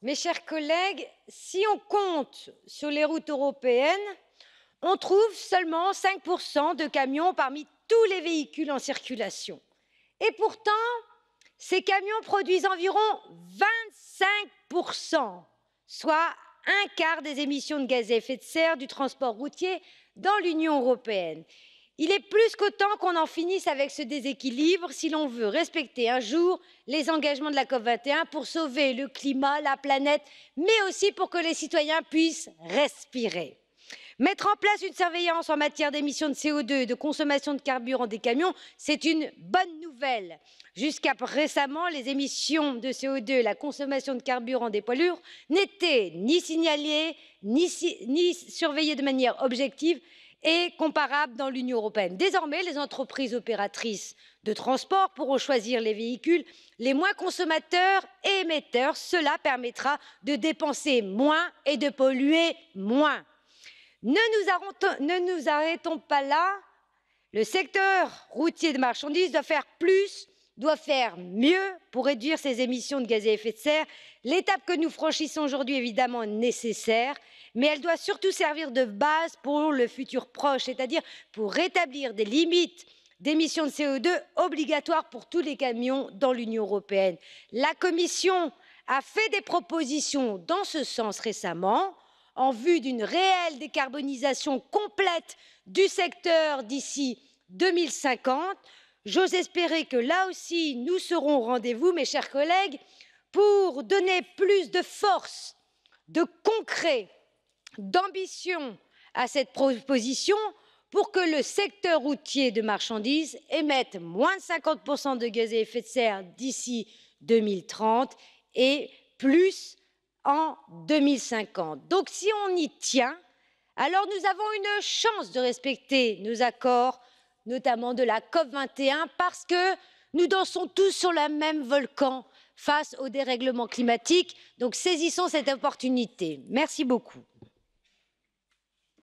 Mes chers collègues, si on compte sur les routes européennes, on trouve seulement 5% de camions parmi tous les véhicules en circulation. Et pourtant, ces camions produisent environ 25%, soit un quart des émissions de gaz à effet de serre du transport routier dans l'Union européenne. Il est plus qu'au temps qu'on en finisse avec ce déséquilibre si l'on veut respecter un jour les engagements de la COP 21 pour sauver le climat, la planète, mais aussi pour que les citoyens puissent respirer. Mettre en place une surveillance en matière d'émissions de CO2 et de consommation de carburant des camions, c'est une bonne nouvelle. Jusqu'à récemment, les émissions de CO2 et la consommation de carburant des poids lourds n'étaient ni signalées ni surveillées de manière objective et comparable dans l'Union européenne. Désormais, les entreprises opératrices de transport pourront choisir les véhicules les moins consommateurs et émetteurs. Cela permettra de dépenser moins et de polluer moins. Ne nous, arrêtons, ne nous arrêtons pas là. Le secteur routier de marchandises doit faire plus doit faire mieux pour réduire ses émissions de gaz à effet de serre. L'étape que nous franchissons aujourd'hui est évidemment nécessaire, mais elle doit surtout servir de base pour le futur proche, c'est-à-dire pour rétablir des limites d'émissions de CO2 obligatoires pour tous les camions dans l'Union européenne. La Commission a fait des propositions dans ce sens récemment en vue d'une réelle décarbonisation complète du secteur d'ici 2050 j'ose espérer que là aussi nous serons au rendez vous mes chers collègues pour donner plus de force de concret d'ambition à cette proposition pour que le secteur routier de marchandises émette moins de cinquante de gaz à effet de serre d'ici deux mille trente et plus en. deux mille cinquante donc si on y tient alors nous avons une chance de respecter nos accords notamment de la COP 21, parce que nous dansons tous sur le même volcan face au dérèglement climatique. Donc saisissons cette opportunité. Merci beaucoup.